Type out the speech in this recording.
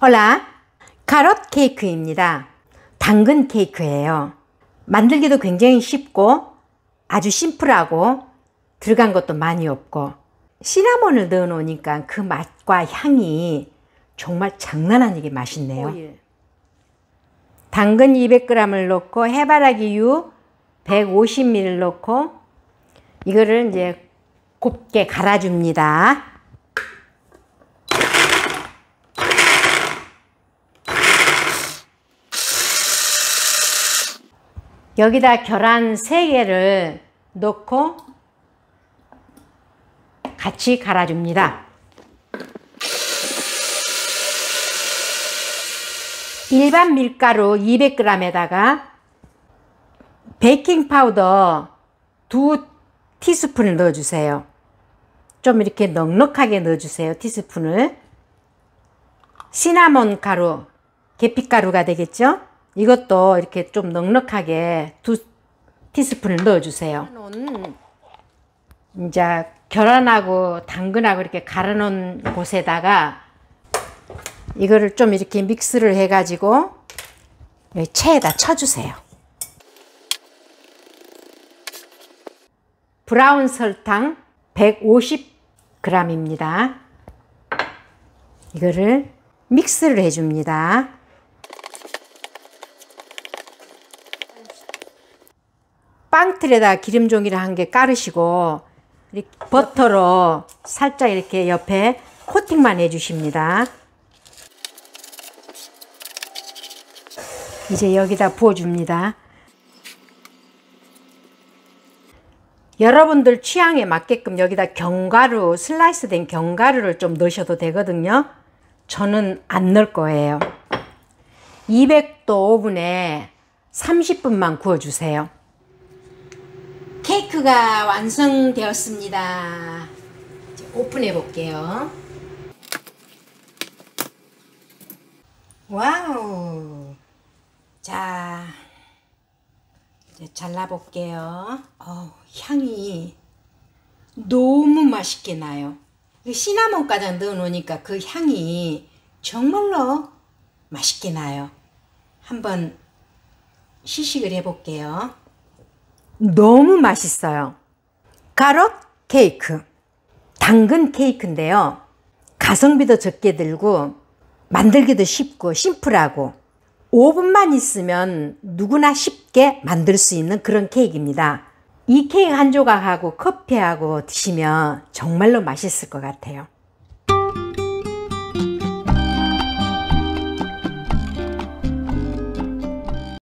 홀라 카롯 케이크입니다. 당근 케이크예요. 만들기도 굉장히 쉽고 아주 심플하고 들어간 것도 많이 없고 시나몬을 넣어 놓으니까 그 맛과 향이 정말 장난 아니게 맛있네요. 당근 200g을 넣고 해바라기 유 150ml 넣고 이거를 이제 곱게 갈아줍니다. 여기다 계란 3개를 넣고 같이 갈아줍니다. 일반 밀가루 200g에다가 베이킹 파우더 두 티스푼을 넣어주세요. 좀 이렇게 넉넉하게 넣어주세요. 티스푼을. 시나몬 가루, 계피가루가 되겠죠? 이것도 이렇게 좀 넉넉하게 두 티스푼을 넣어주세요. 이제 계란하고 당근하고 이렇게 갈아놓은 곳에다가 이거를 좀 이렇게 믹스를 해가지고 체에다 쳐주세요. 브라운 설탕 150g입니다. 이거를 믹스를 해줍니다. 빵틀에다 기름종이를 한개 깔으시고 버터로 살짝 이렇게 옆에 코팅만 해주십니다. 이제 여기다 부어줍니다. 여러분들 취향에 맞게끔 여기다 견과류, 슬라이스 된 견과류를 좀 넣으셔도 되거든요. 저는 안 넣을 거예요. 200도 오븐에 30분만 구워주세요. 케이크가 완성되었습니다. 오픈해 볼게요. 와우. 자, 이제 잘라 볼게요. 어, 향이 너무 맛있게 나요. 시나몬까지 넣어 놓으니까 그 향이 정말로 맛있게 나요. 한번 시식을 해 볼게요. 너무 맛있어요. 가롯 케이크, 당근 케이크인데요. 가성비도 적게 들고 만들기도 쉽고 심플하고 5분만 있으면 누구나 쉽게 만들 수 있는 그런 케이크입니다. 이 케이크 한 조각하고 커피하고 드시면 정말로 맛있을 것 같아요.